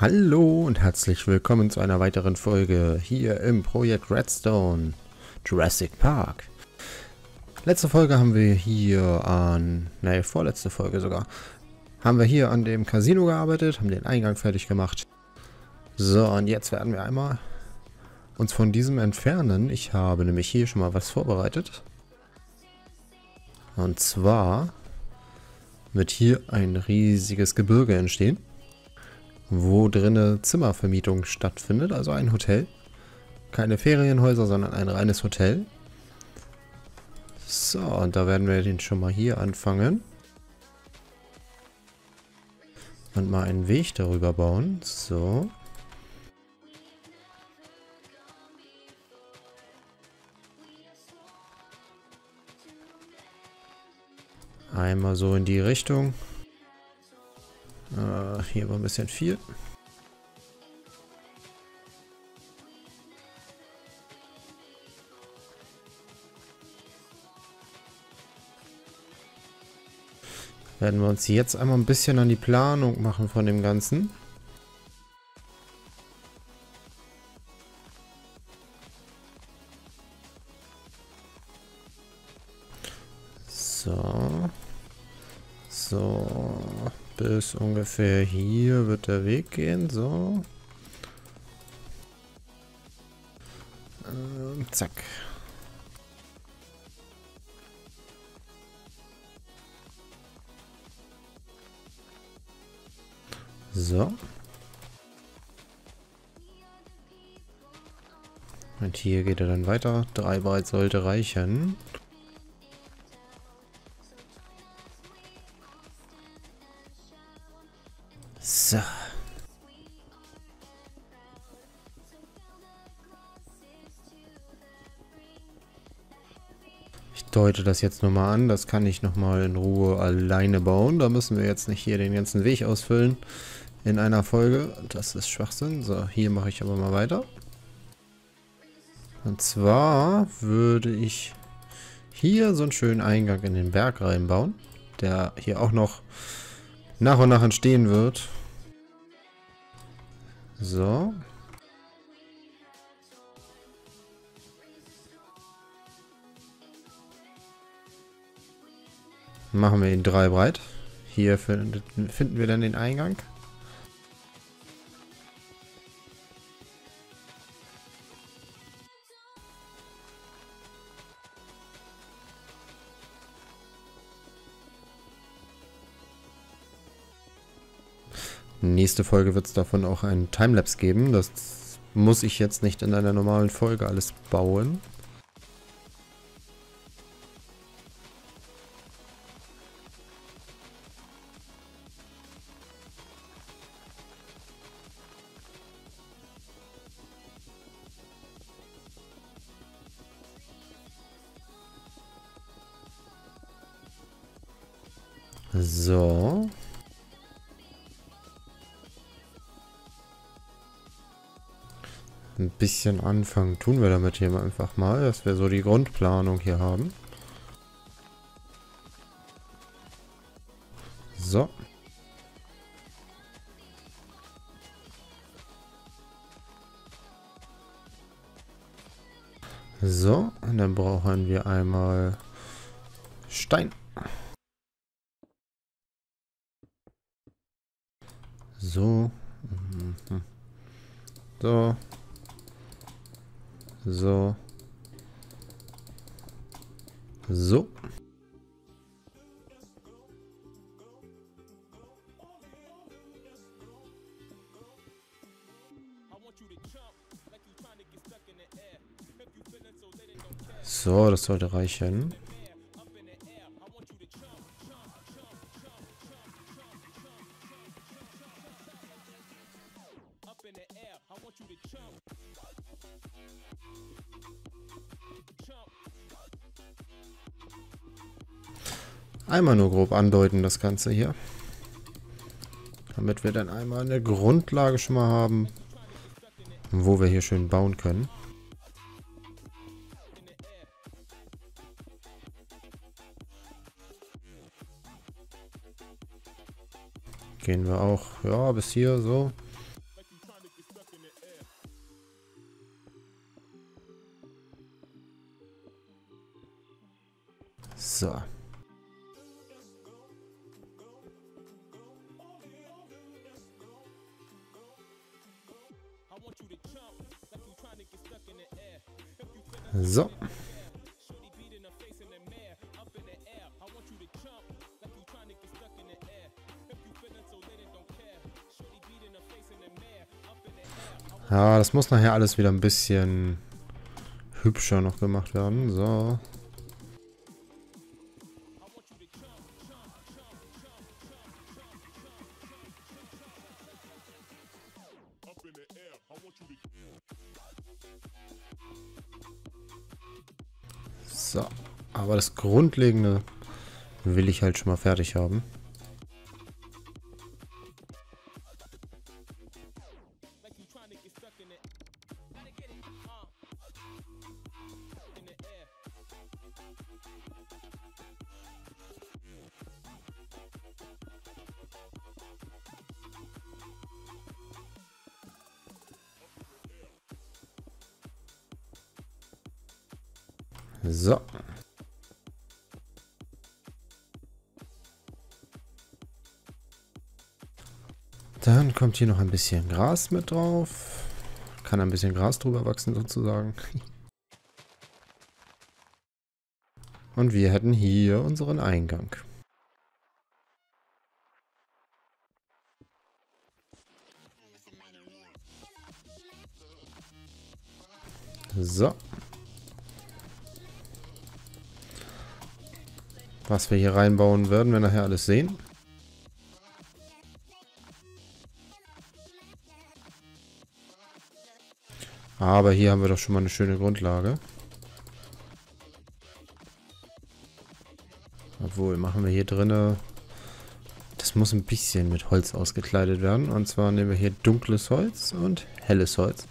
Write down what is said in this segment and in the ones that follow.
Hallo und herzlich willkommen zu einer weiteren Folge hier im Projekt Redstone Jurassic Park. Letzte Folge haben wir hier an, ne, vorletzte Folge sogar, haben wir hier an dem Casino gearbeitet, haben den Eingang fertig gemacht. So, und jetzt werden wir einmal uns von diesem entfernen. Ich habe nämlich hier schon mal was vorbereitet. Und zwar wird hier ein riesiges Gebirge entstehen wo drinne Zimmervermietung stattfindet, also ein Hotel. Keine Ferienhäuser, sondern ein reines Hotel. So, und da werden wir den schon mal hier anfangen. Und mal einen Weg darüber bauen. So. Einmal so in die Richtung. Äh, hier war ein bisschen viel. Werden wir uns jetzt einmal ein bisschen an die Planung machen von dem Ganzen. Ungefähr hier wird der Weg gehen. So. Ähm, zack. So. Und hier geht er dann weiter. Drei Breit sollte reichen. Deute das jetzt nochmal an. Das kann ich nochmal in Ruhe alleine bauen. Da müssen wir jetzt nicht hier den ganzen Weg ausfüllen in einer Folge. Das ist Schwachsinn. So, hier mache ich aber mal weiter. Und zwar würde ich hier so einen schönen Eingang in den Berg reinbauen, der hier auch noch nach und nach entstehen wird. So. Machen wir ihn drei breit. Hier finden wir dann den Eingang. Nächste Folge wird es davon auch einen Timelapse geben. Das muss ich jetzt nicht in einer normalen Folge alles bauen. Ein bisschen anfangen tun wir damit hier einfach mal, dass wir so die Grundplanung hier haben. So. So, und dann brauchen wir einmal Stein. So. Mhm. So. So. So. So, das sollte reichen. einmal nur grob andeuten, das Ganze hier. Damit wir dann einmal eine Grundlage schon mal haben, wo wir hier schön bauen können. Gehen wir auch, ja, bis hier so. So. So. Ja, das muss nachher alles wieder ein bisschen hübscher noch gemacht werden. So. Grundlegende will ich halt schon mal fertig haben. Kommt hier noch ein bisschen Gras mit drauf. Kann ein bisschen Gras drüber wachsen sozusagen. Und wir hätten hier unseren Eingang. So. Was wir hier reinbauen werden, wir nachher alles sehen. Aber hier haben wir doch schon mal eine schöne Grundlage. Obwohl, machen wir hier drinne... Das muss ein bisschen mit Holz ausgekleidet werden. Und zwar nehmen wir hier dunkles Holz und helles Holz.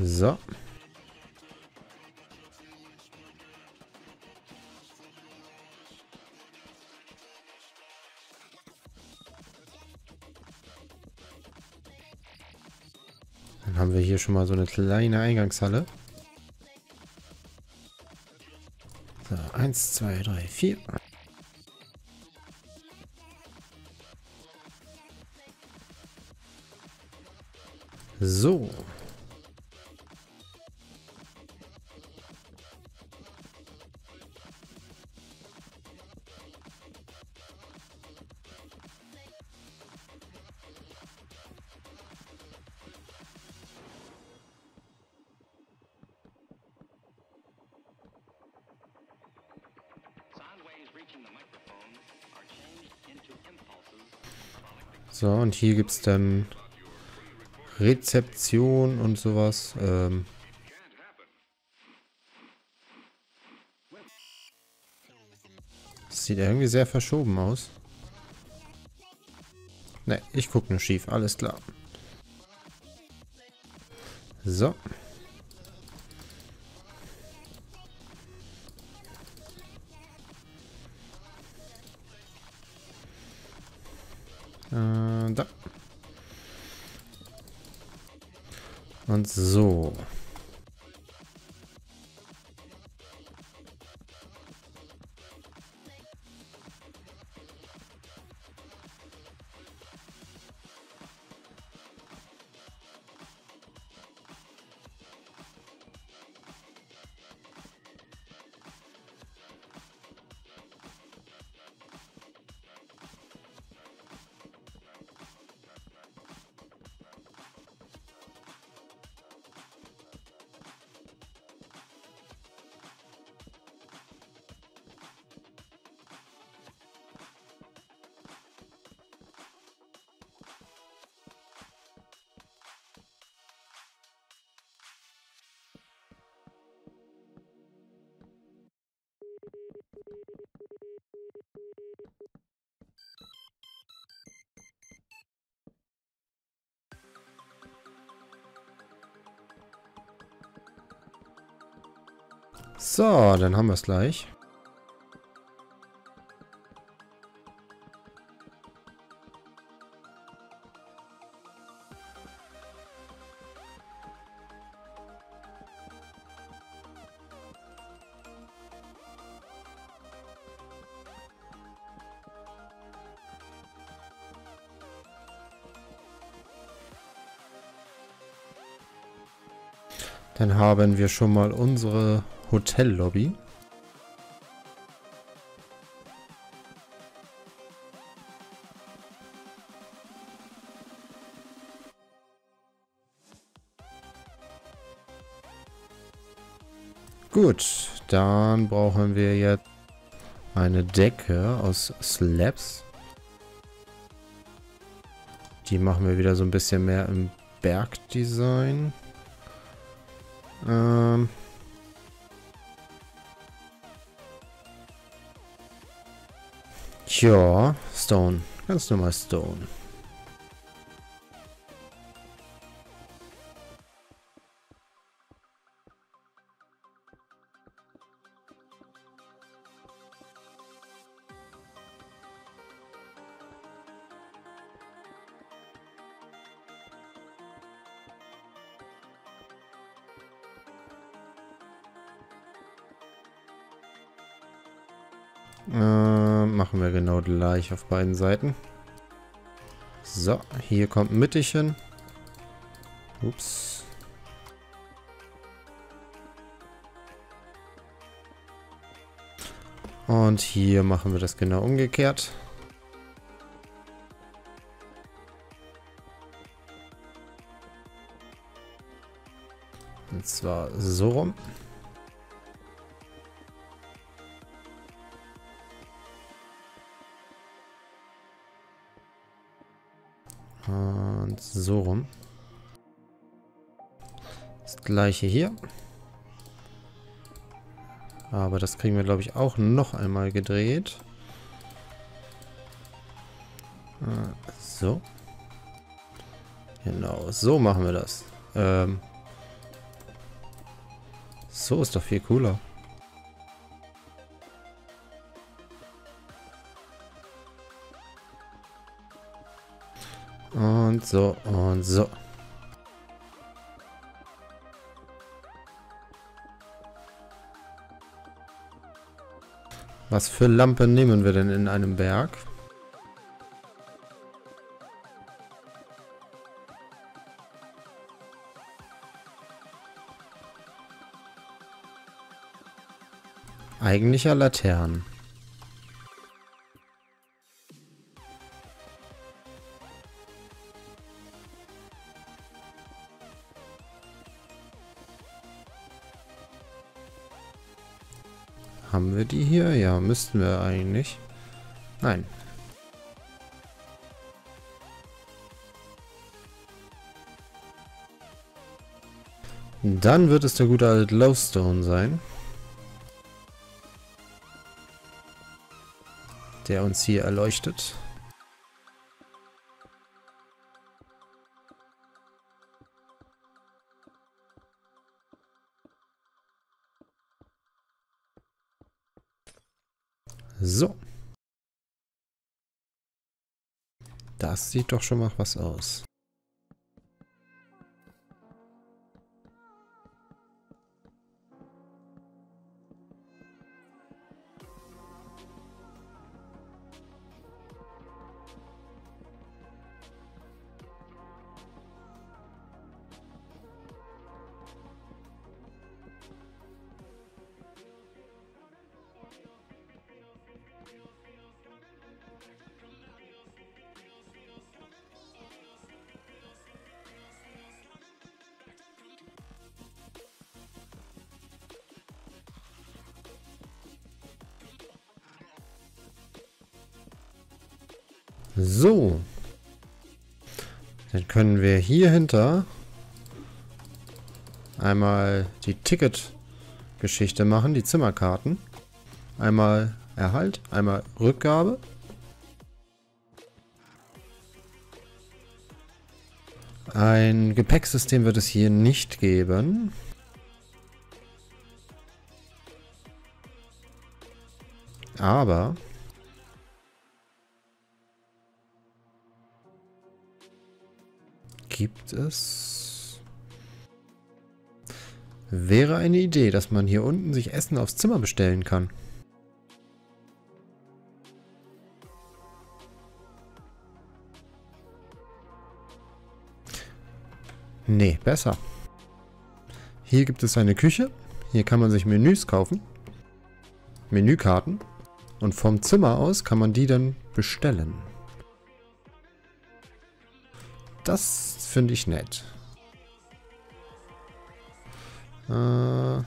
So. Schon mal so eine kleine Eingangshalle. So, eins, zwei, drei, vier. So. So, und hier gibt es dann Rezeption und sowas. Ähm sieht irgendwie sehr verschoben aus. Ne, ich gucke nur schief, alles klar. So. Und so. So, dann haben wir es gleich. Dann haben wir schon mal unsere Hotellobby. Gut, dann brauchen wir jetzt eine Decke aus Slabs. Die machen wir wieder so ein bisschen mehr im Bergdesign. Ähm ja, Stone. Ganz normal Stone. Äh, machen wir genau gleich auf beiden Seiten. So, hier kommt mittig hin. Ups. Und hier machen wir das genau umgekehrt. Und zwar so rum. Und so rum. Das gleiche hier. Aber das kriegen wir, glaube ich, auch noch einmal gedreht. Äh, so. Genau, so machen wir das. Ähm so ist doch viel cooler. Und so und so. Was für Lampe nehmen wir denn in einem Berg? Eigentlicher Laternen. Haben wir die hier? Ja, müssten wir eigentlich. Nein. Dann wird es der gute alte Glowstone sein. Der uns hier erleuchtet. So. Das sieht doch schon mal was aus. So. Dann können wir hier hinter einmal die Ticket-Geschichte machen, die Zimmerkarten. Einmal Erhalt, einmal Rückgabe. Ein Gepäcksystem wird es hier nicht geben. Aber... Gibt es... Wäre eine Idee, dass man hier unten sich Essen aufs Zimmer bestellen kann. Nee, besser. Hier gibt es eine Küche. Hier kann man sich Menüs kaufen. Menükarten. Und vom Zimmer aus kann man die dann bestellen. Das finde ich nett. Äh,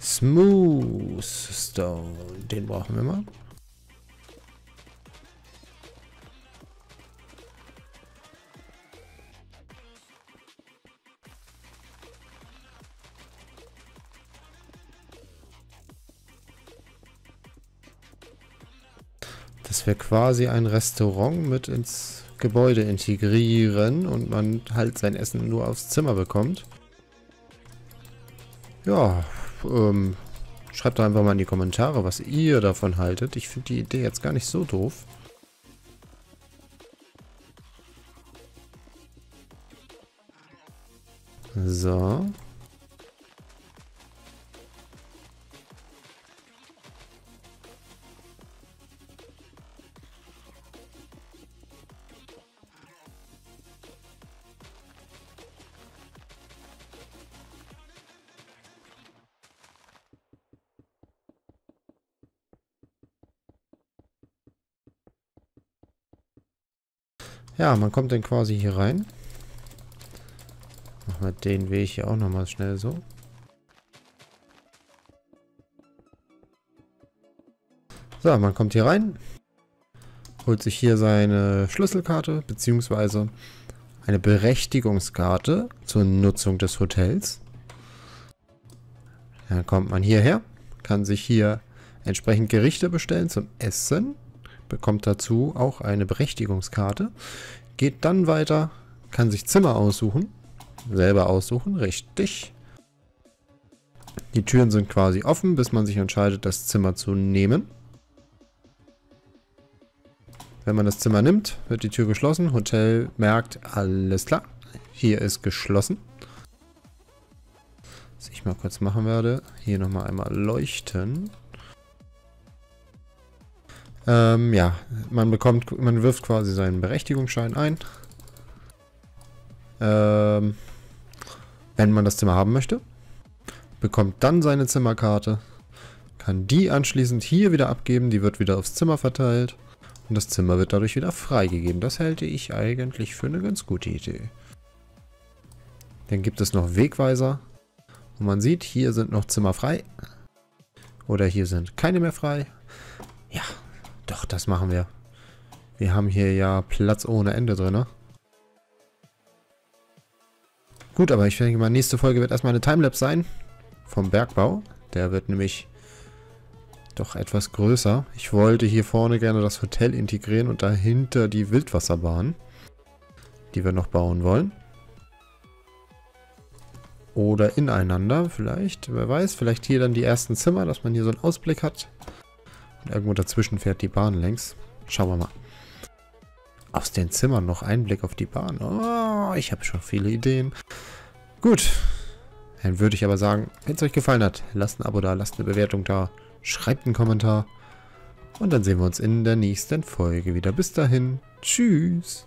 Smooth Stone. Den brauchen wir mal. Wir quasi ein Restaurant mit ins Gebäude integrieren und man halt sein Essen nur aufs Zimmer bekommt. Ja, ähm, schreibt einfach mal in die Kommentare, was ihr davon haltet. Ich finde die Idee jetzt gar nicht so doof. So. Ja, man kommt dann quasi hier rein. Machen wir den Weg hier auch nochmal schnell so. So, man kommt hier rein. Holt sich hier seine Schlüsselkarte, beziehungsweise eine Berechtigungskarte zur Nutzung des Hotels. Dann kommt man hierher, kann sich hier entsprechend Gerichte bestellen zum Essen bekommt dazu auch eine Berechtigungskarte, geht dann weiter, kann sich Zimmer aussuchen, selber aussuchen, richtig. Die Türen sind quasi offen, bis man sich entscheidet, das Zimmer zu nehmen. Wenn man das Zimmer nimmt, wird die Tür geschlossen. Hotel merkt, alles klar, hier ist geschlossen. Was ich mal kurz machen werde, hier nochmal einmal leuchten. Ähm, ja, man bekommt, man wirft quasi seinen Berechtigungsschein ein. Ähm, wenn man das Zimmer haben möchte. Bekommt dann seine Zimmerkarte. Kann die anschließend hier wieder abgeben. Die wird wieder aufs Zimmer verteilt. Und das Zimmer wird dadurch wieder freigegeben. Das halte ich eigentlich für eine ganz gute Idee. Dann gibt es noch Wegweiser. Und man sieht, hier sind noch Zimmer frei. Oder hier sind keine mehr frei. Ja, doch, das machen wir. Wir haben hier ja Platz ohne Ende drin. Ne? Gut, aber ich denke mal, nächste Folge wird erstmal eine Timelapse sein. Vom Bergbau. Der wird nämlich doch etwas größer. Ich wollte hier vorne gerne das Hotel integrieren und dahinter die Wildwasserbahn. Die wir noch bauen wollen. Oder ineinander vielleicht. Wer weiß, vielleicht hier dann die ersten Zimmer, dass man hier so einen Ausblick hat. Irgendwo dazwischen fährt die Bahn längs. Schauen wir mal. Aus den Zimmern noch Einblick auf die Bahn. Oh, ich habe schon viele Ideen. Gut. Dann würde ich aber sagen, wenn es euch gefallen hat, lasst ein Abo da, lasst eine Bewertung da, schreibt einen Kommentar. Und dann sehen wir uns in der nächsten Folge wieder. Bis dahin. Tschüss.